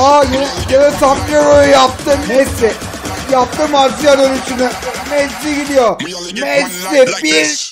Aa yine Santiago'yu yaptı. Messi. Yaptı Martial dönüşünü. Messi gidiyor. Messi bir.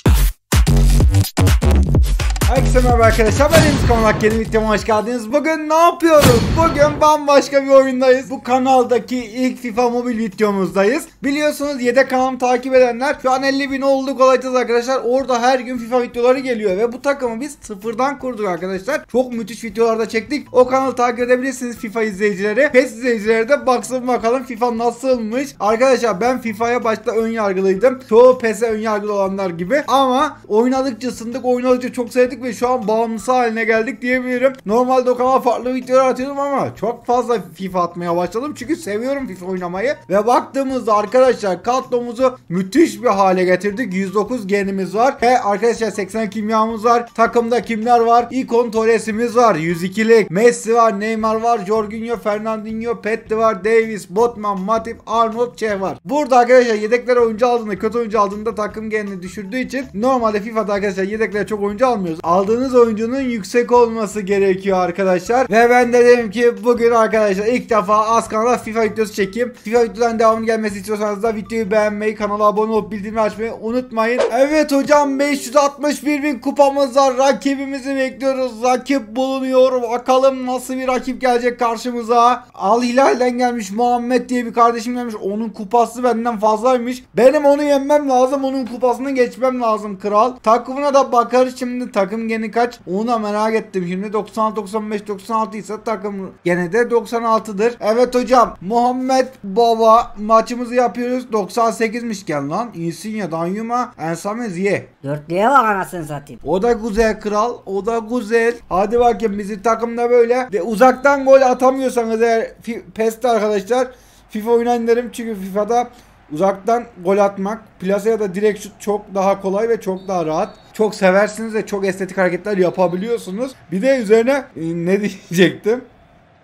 Herkese merhaba arkadaşlar ben Deniz Konak yeni videoma hoş geldiniz. Bugün ne yapıyoruz? Bugün bambaşka bir oyundayız. Bu kanaldaki ilk FIFA mobil videomuzdayız. Biliyorsunuz yedek kanalımı takip edenler şu an 50 bin olduk olacağız arkadaşlar. Orada her gün FIFA videoları geliyor ve bu takımı biz sıfırdan kurduk arkadaşlar. Çok müthiş videolarda çektik. O kanalı takip edebilirsiniz FIFA izleyicileri. PES izleyicileri de baksın bakalım FIFA nasılmış. Arkadaşlar ben FIFA'ya başta ön yargılıydım. Çoğu PES'e ön yargılı olanlar gibi. Ama oynadıkça ısındık oynadıkça çok sevdik ve şu an bağımlısı haline geldik diyebilirim. Normalde o kanala farklı videolar atıyordum ama çok fazla FIFA atmaya başladım. Çünkü seviyorum FIFA oynamayı. Ve baktığımızda arkadaşlar kadromuzu müthiş bir hale getirdik. 109 genimiz var. Ve arkadaşlar 80 kimyamız var. Takımda kimler var? İkon Torres'imiz var. 102'lik. Messi var. Neymar var. Jorginho, Fernandinho, Petri var. Davis, Botman, Matip, Arnold, Çeh var. Burada arkadaşlar yedekler oyuncu aldığında kötü oyuncu aldığında takım genini düşürdüğü için normalde FIFA'da arkadaşlar yedeklere çok oyuncu almıyoruz. Aldığınız oyuncunun yüksek olması gerekiyor arkadaşlar. Ve ben de dedim ki bugün arkadaşlar ilk defa az kanala FIFA videosu çekeyim. FIFA videodan devamını gelmesi istiyorsanız da videoyu beğenmeyi, kanala abone olup bildirimi açmayı unutmayın. Evet hocam 561 bin kupamız var. Rakibimizi bekliyoruz. Rakip bulunuyor. Bakalım nasıl bir rakip gelecek karşımıza. Al Hilal'den gelmiş Muhammed diye bir kardeşim gelmiş. Onun kupası benden fazlaymış. Benim onu yenmem lazım. Onun kupasını geçmem lazım kral. Takımına da bakar şimdi takım geni kaç? Onu merak ettim. Şimdi 96 95 96 ise takım gene de 96'dır. Evet hocam Muhammed Baba maçımızı yapıyoruz. 98'miş gel lan. Insigne, Danyuma, Ensame Ziye. Dörtlüye bak anasını satayım. O da güzel kral. O da güzel. Hadi bakayım bizim takımda böyle. De uzaktan gol atamıyorsanız eğer PES'te arkadaşlar FIFA oynayın derim. Çünkü FIFA'da uzaktan gol atmak, plase da direkt şut çok daha kolay ve çok daha rahat. Çok seversiniz ve çok estetik hareketler yapabiliyorsunuz. Bir de üzerine e, ne diyecektim?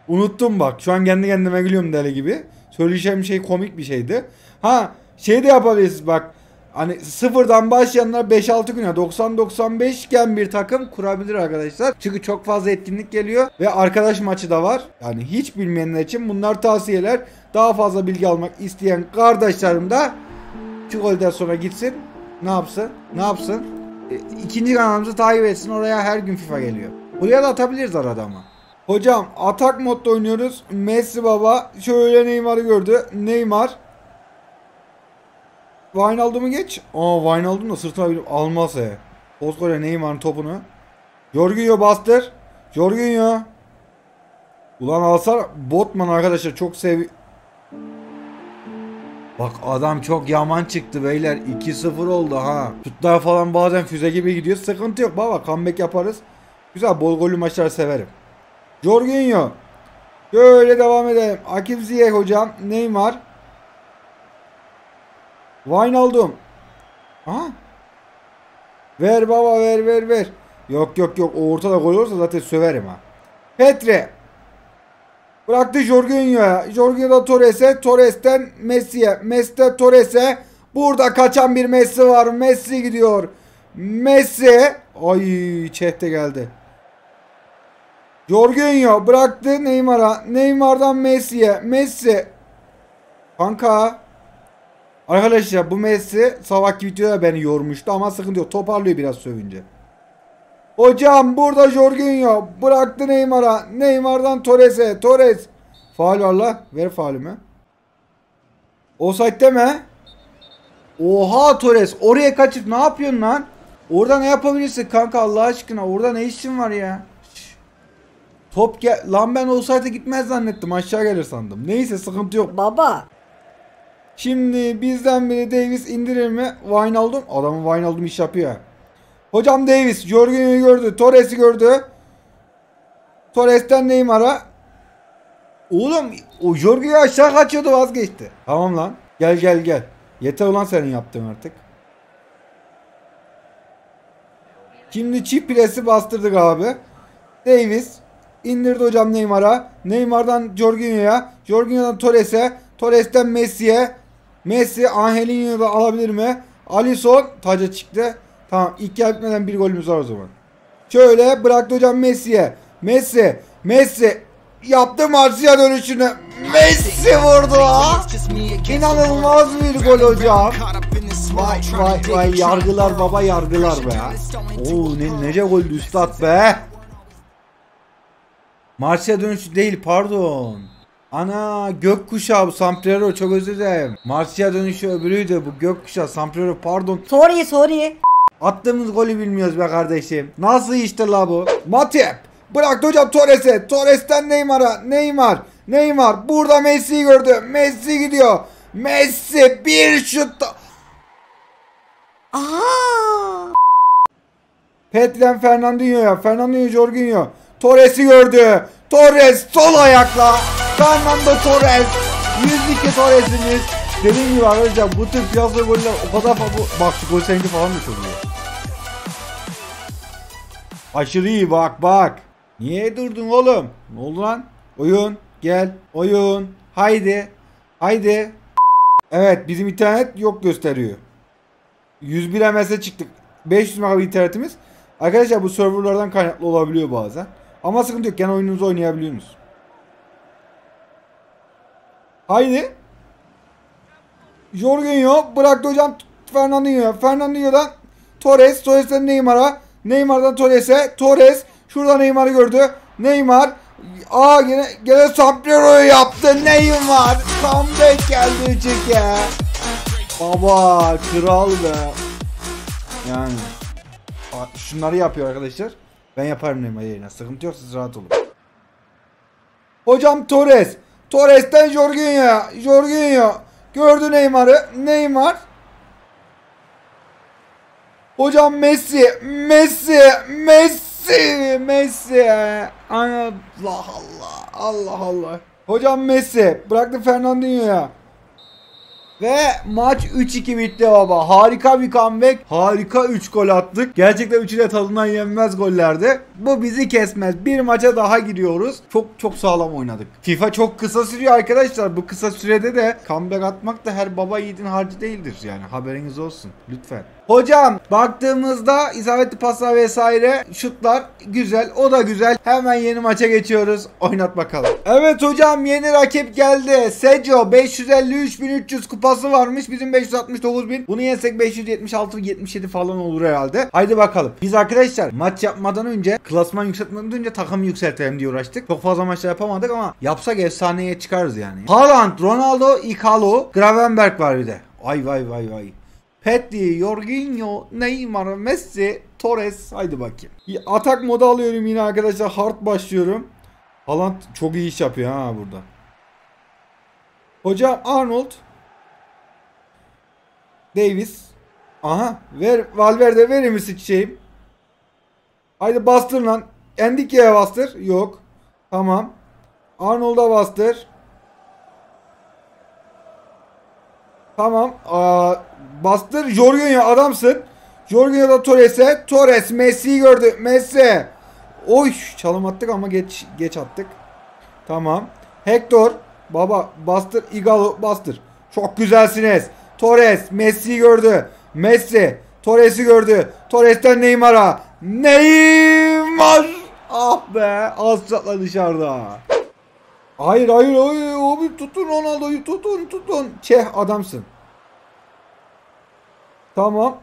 Unuttum bak. Şu an kendi kendime gülüyorum deli gibi. Söyleyeceğim şey komik bir şeydi. Ha şey de yapabiliriz bak. Hani sıfırdan başlayanlar 5-6 güne 90-95 iken bir takım kurabilir arkadaşlar. Çünkü çok fazla etkinlik geliyor ve arkadaş maçı da var. Yani hiç bilmeyenler için bunlar tavsiyeler. Daha fazla bilgi almak isteyen kardeşlerim de şu golden sonra gitsin. Ne yapsın? Ne yapsın? E, ikinci kanalımızı takip etsin. Oraya her gün FIFA geliyor. Buraya da atabiliriz arada ama. Hocam atak modda oynuyoruz. Messi baba şöyle Neymar'ı gördü. Neymar Wijnaldum'u geç. Aa Wijnaldum da sırtına binip almaz he. Koskoca Neymar'ın topunu. Jorginho bastır. Jorginho. Ulan alsana. Botman arkadaşlar çok sev... Bak adam çok yaman çıktı beyler. 2-0 oldu ha. Şutlar falan bazen füze gibi gidiyor. Sıkıntı yok baba. Comeback yaparız. Güzel bol gollü maçlar severim. Jorginho. Böyle devam edelim. Hakim Ziyech hocam. Neymar. Wijnaldum. Aha. Ver baba ver ver ver. Yok yok yok o ortada gol olursa zaten söverim ha. Petre. Bıraktı Jorginho'ya. Jorginho Torres'e. Torres'ten Messi'ye. Messi'de Torres'e. Burada kaçan bir Messi var. Messi gidiyor. Messi. Ay çehte geldi. Jorginho bıraktı Neymar'a. Neymar'dan Messi'ye. Messi. Kanka. Arkadaşlar bu Messi sabahki videoda beni yormuştu ama sıkıntı yok. Toparlıyor biraz sövünce. Hocam burada Jorginho bıraktı Neymar'a. Neymar'dan Torres'e. Torres. Faal var la. Ver faalimi. Offside deme. Oha Torres. Oraya kaçıp ne yapıyorsun lan? Orada ne yapabilirsin kanka Allah aşkına? Orada ne işin var ya? Top gel. Lan ben olsaydı gitmez zannettim. Aşağı gelir sandım. Neyse sıkıntı yok. Baba. Şimdi bizden biri Davis indirir mi? Wijnaldum. Adamın Wijnaldum iş yapıyor. Hocam Davis Jorginho'yu gördü. Torres'i gördü. Torres'ten Neymar'a. Oğlum o Jorginho aşağı kaçıyordu vazgeçti. Tamam lan. Gel gel gel. Yeter ulan senin yaptığın artık. Şimdi çift presi bastırdık abi. Davis indirdi hocam Neymar'a. Neymar'dan Jorginho'ya. Jorginho'dan Torres'e. Torres'ten Messi'ye. Messi Angelinho'yu da alabilir mi? Alisson taca çıktı. Tamam ilk bitmeden bir golümüz var o zaman. Şöyle bıraktı hocam Messi'ye. Messi. Messi. Yaptı Marsilya dönüşünü. Messi vurdu. İnanılmaz bir gol hocam. Vay vay vay yargılar baba yargılar be. Oo ne nece gol üstad be. Marsilya dönüşü değil pardon. Ana gökkuşağı bu Samprero çok özür dilerim. Marsilya dönüşü öbürüydü bu gökkuşağı Samprero pardon. Sorry sorry. Attığımız golü bilmiyoruz be kardeşim. Nasıl iştir la bu? Matip. Bıraktı hocam Torres'e. Torres'ten Neymar'a. Neymar. Neymar. Burada Messi'yi gördü. Messi gidiyor. Messi bir şut. Aha. Petrem Fernandinho'ya. Fernandinho Jorginho. Torres'i gördü. Torres sol ayakla. Fernando Torres. 102 Torres'imiz. Dediğim gibi arkadaşlar bu tür piyasa goller o kadar fazla. Bak şu gol sevinci falan da çok iyi. Aşırı iyi bak bak. Niye durdun oğlum? Ne oldu lan? Oyun. Gel. Oyun. Haydi. Haydi. Evet bizim internet yok gösteriyor. 101 MS'e çıktık. 500 megabit internetimiz. Arkadaşlar bu serverlardan kaynaklı olabiliyor bazen. Ama sıkıntı yok. Gene oyununuzu oynayabiliyorsunuz. Haydi. Jorginho bıraktı hocam Fernandinho'ya. Fernandinho'dan Torres. Torres'ten Neymar'a. Neymar'dan Torres'e. Torres. Şurada Neymar'ı gördü. Neymar. Aa gene, gene Samprio'yu yaptı. Neymar. Comeback geldi çünkü. Baba kral be. Yani. Şunları yapıyor arkadaşlar. Ben yaparım Neymar yerine. Sıkıntı yok siz rahat olun. Hocam Torres. Torres'ten Jorginho'ya. Jorginho. Gördü Neymar'ı. Neymar. Hocam Messi. Messi. Messi. Messi. Allah Allah. Allah Allah. Hocam Messi. Bıraktı Fernandinho'ya. Ve maç 3-2 bitti baba. Harika bir comeback. Harika 3 gol attık. Gerçekten üçü de tadından yenmez gollerdi. Bu bizi kesmez. Bir maça daha giriyoruz. Çok çok sağlam oynadık. FIFA çok kısa sürüyor arkadaşlar. Bu kısa sürede de comeback atmak da her baba yiğidin harcı değildir. Yani haberiniz olsun. Lütfen. Hocam baktığımızda isabetli paslar vesaire şutlar güzel. O da güzel. Hemen yeni maça geçiyoruz. Oynat bakalım. Evet hocam yeni rakip geldi. Seco 553.300 kupası varmış. Bizim 569.000. Bunu yensek 576 77 falan olur herhalde. Haydi bakalım. Biz arkadaşlar maç yapmadan önce klasman yükseltmeden önce takım yükseltelim diye uğraştık. Çok fazla maçlar yapamadık ama yapsak efsaneye çıkarız yani. Haaland, Ronaldo, Ikalo, Gravenberg var bir de. Ay vay vay vay. Petri, Jorginho, Neymar, Messi, Torres. Haydi bakayım. Atak modu alıyorum yine arkadaşlar. Hard başlıyorum. Haaland çok iyi iş yapıyor ha burada. Hocam Arnold. Davis. Aha. Ver Valverde verir misin çiçeğim? Haydi bastır lan. Endike'ye bastır. Yok. Tamam. Arnold'a bastır. Tamam. Aa, bastır. Jorginho adamsın. Jorginho da Torres'e. Torres Messi'yi gördü. Messi. Oy çalım attık ama geç geç attık. Tamam. Hector. Baba bastır. Igalo bastır. Çok güzelsiniz. Torres Messi'yi gördü. Messi. Torres'i gördü. Torres'ten Neymar'a. Neymar. Ah be. Az çatla dışarıda. Hayır hayır hayır abi tutun Ronaldo'yu tutun tutun. Çeh adamsın. Tamam.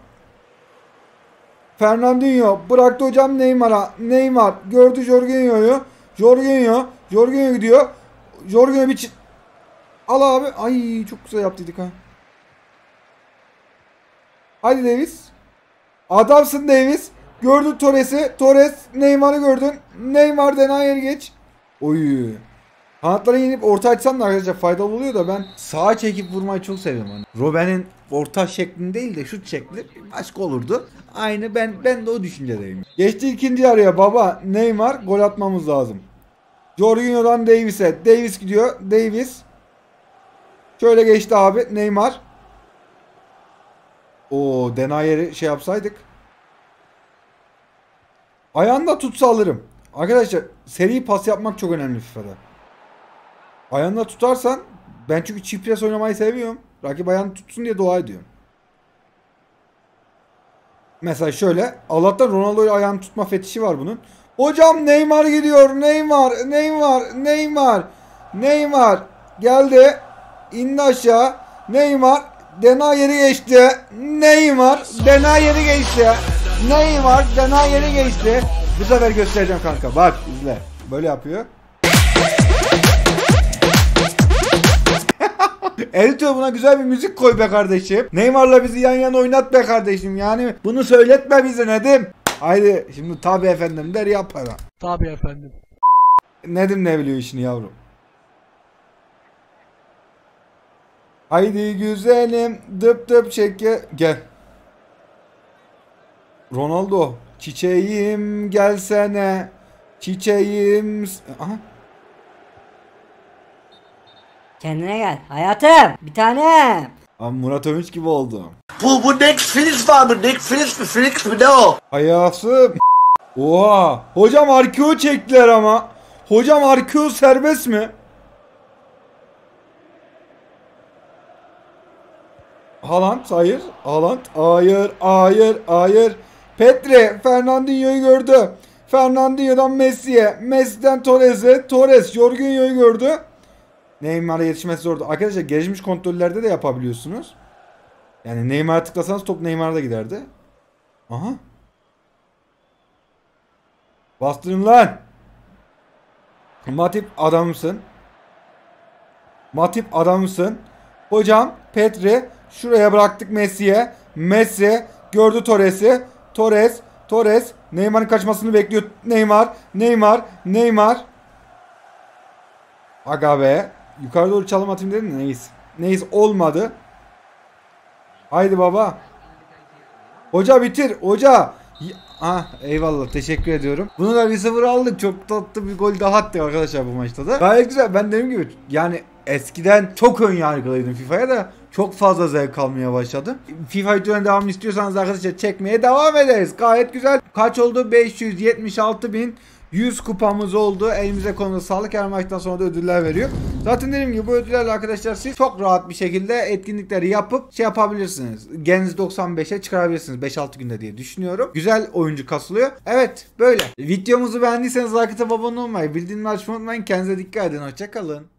Fernandinho bıraktı hocam Neymar'a. Neymar gördü Jorginho'yu. Jorginho. Jorginho gidiyor. Jorginho bir Al abi. Ay çok güzel yaptıydık ha. Hadi Davis. Adamsın Davis. Gördün Torres'i. Torres Neymar'ı gördün. Neymar Denayer geç. Oy. Kanatları yenip orta açsam da arkadaşlar faydalı oluyor da ben sağa çekip vurmayı çok seviyorum. Hani. Robben'in orta şeklinde değil de şut şekli başka olurdu. Aynı ben ben de o düşüncedeyim. Geçti ikinci araya baba Neymar gol atmamız lazım. Jorginho'dan Davis'e. Davis gidiyor. Davis. Şöyle geçti abi Neymar. O Denayer'i şey yapsaydık. Ayağında tutsa alırım. Arkadaşlar seri pas yapmak çok önemli FIFA'da. Ayağında tutarsan ben çünkü çift pres oynamayı seviyorum. Rakip ayağını tutsun diye dua ediyorum. Mesela şöyle Allah'tan Ronaldo'yu ayağını tutma fetişi var bunun. Hocam Neymar gidiyor. Neymar, Neymar, Neymar. Neymar geldi. İndi aşağı. Neymar Dena yeri geçti. Neymar Dena yeri geçti. Neymar Dena yeri geçti. Bu sefer göstereceğim kanka. Bak izle. Böyle yapıyor. Elito buna güzel bir müzik koy be kardeşim. Neymar'la bizi yan yana oynat be kardeşim. Yani bunu söyletme bize Nedim. Haydi şimdi tabi efendim der yapar. ha. Tabii efendim. Nedim ne biliyor işini yavrum. Haydi güzelim dıp dıp çeke gel. Ronaldo çiçeğim gelsene çiçeğim aha Kendine gel. Hayatım. Bir tane. Abi Murat Övünç gibi oldu. Bu, bu Nick Phillips var mı? Nick Phillips mi? Felix mi? Ne o? Hayası. Oha. Hocam arkeo çektiler ama. Hocam arkeo serbest mi? Haaland hayır. Haaland hayır hayır hayır. Petri Fernandinho'yu gördü. Fernandinho'dan Messi'ye. Messi'den Torres'e. Torres Jorginho'yu gördü. Neymar'a yetişmesi zordu. Arkadaşlar gelişmiş kontrollerde de yapabiliyorsunuz. Yani Neymar'a tıklasanız top Neymar'a da giderdi. Aha. Bastırın lan. Matip adamsın. Matip adamsın. Hocam Petri şuraya bıraktık Messi'ye. Messi gördü Torres'i. Torres, Torres Neymar'ın kaçmasını bekliyor. Neymar, Neymar, Neymar. Aga be. Yukarı doğru çalım atayım dedim de neyse. Neyse olmadı. Haydi baba. Hoca bitir. Hoca. Ah eyvallah teşekkür ediyorum. Bunu da 1-0 aldık. Çok tatlı bir gol daha attık arkadaşlar bu maçta da. Gayet güzel. Ben dediğim gibi yani eskiden çok ön yargılıydım FIFA'ya da çok fazla zevk almaya başladım. FIFA videoların devamını istiyorsanız arkadaşlar çekmeye devam ederiz. Gayet güzel. Kaç oldu? 576 bin 100 kupamız oldu. Elimize konuda sağlık. Her maçtan sonra da ödüller veriyor. Zaten dediğim gibi bu ödüllerle arkadaşlar siz çok rahat bir şekilde etkinlikleri yapıp şey yapabilirsiniz. Genz 95'e çıkarabilirsiniz 5-6 günde diye düşünüyorum. Güzel oyuncu kasılıyor. Evet böyle. Videomuzu beğendiyseniz like atıp abone olmayı, bildirimleri açmayı unutmayın. Kendinize dikkat edin. Hoşçakalın.